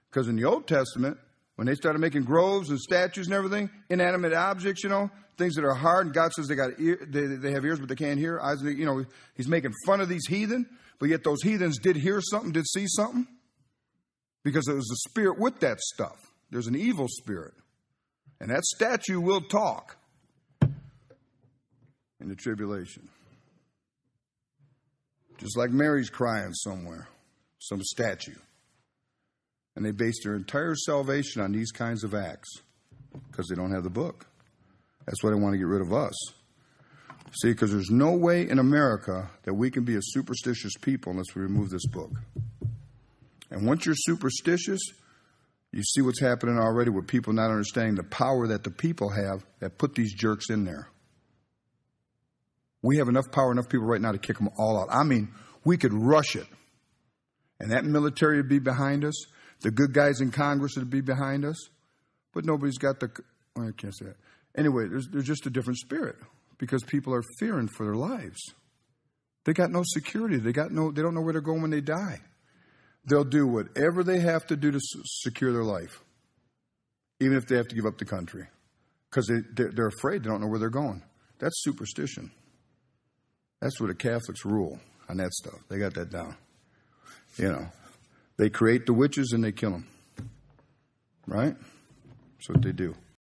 Because in the Old Testament, when they started making groves and statues and everything, inanimate objects, you know, things that are hard, and God says they got ear, they, they have ears but they can't hear. Eyes, you know, He's making fun of these heathen, but yet those heathens did hear something, did see something, because there was a spirit with that stuff. There's an evil spirit, and that statue will talk in the tribulation, just like Mary's crying somewhere, some statue. And they base their entire salvation on these kinds of acts because they don't have the book. That's why they want to get rid of us. See, because there's no way in America that we can be a superstitious people unless we remove this book. And once you're superstitious, you see what's happening already with people not understanding the power that the people have that put these jerks in there. We have enough power, enough people right now to kick them all out. I mean, we could rush it. And that military would be behind us. The good guys in Congress would be behind us, but nobody's got the. Well, oh, I can't say that. Anyway, there's, there's just a different spirit because people are fearing for their lives. They got no security. They got no. They don't know where they're going when they die. They'll do whatever they have to do to secure their life, even if they have to give up the country, because they, they're afraid. They don't know where they're going. That's superstition. That's where the Catholics rule on that stuff. They got that down. You know, they create the witches and they kill them. Right? That's what they do.